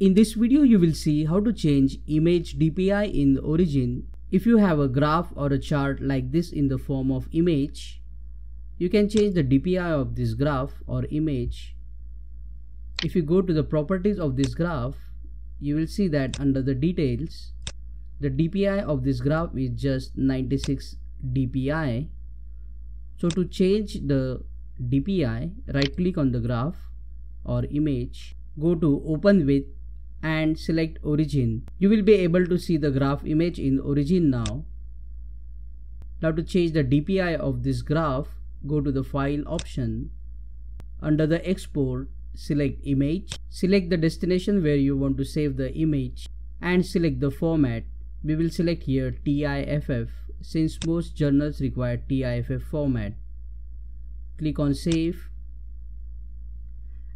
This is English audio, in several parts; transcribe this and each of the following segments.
In this video you will see how to change image DPI in Origin. If you have a graph or a chart like this in the form of image, you can change the DPI of this graph or image. If you go to the properties of this graph, you will see that under the details, the DPI of this graph is just 96 DPI. So to change the DPI, right click on the graph or image, go to open with and select origin. You will be able to see the graph image in origin now. Now to change the DPI of this graph, go to the file option. Under the export, select image, select the destination where you want to save the image and select the format. We will select here TIFF since most journals require TIFF format. Click on save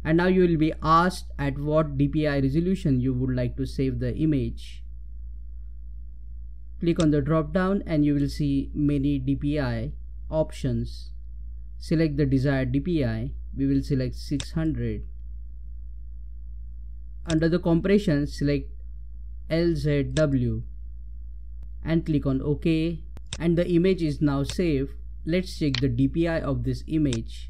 and now you will be asked at what DPI resolution you would like to save the image. Click on the drop down and you will see many DPI options. Select the desired DPI. We will select 600. Under the compression, select LZW and click on OK and the image is now saved. Let's check the DPI of this image.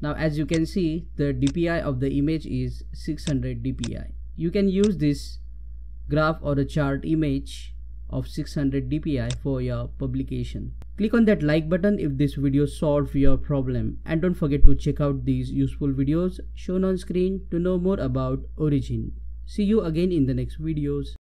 Now as you can see the DPI of the image is 600 DPI. You can use this graph or a chart image of 600 DPI for your publication. Click on that like button if this video solved your problem and don't forget to check out these useful videos shown on screen to know more about Origin. See you again in the next videos.